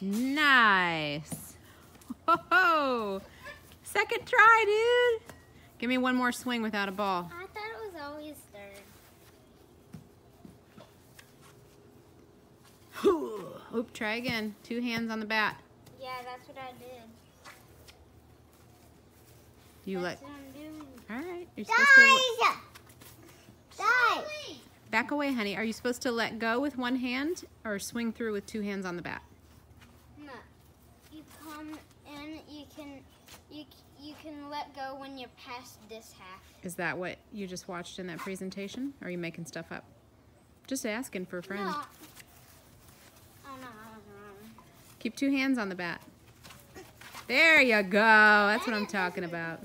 Nice. Whoa. Second try, dude. Give me one more swing without a ball. I thought it was always third. Oop, try again. Two hands on the bat. Yeah, that's what I did. You that's let. what I'm doing. All right. You're supposed to Guys! Guys! back away, honey. Are you supposed to let go with one hand or swing through with two hands on the bat? No. You come in, you can you can let go when you're past this half. Is that what you just watched in that presentation? Or are you making stuff up? Just asking for a friend. No. Oh no, was. Keep two hands on the bat. There you go. That's what I'm talking about.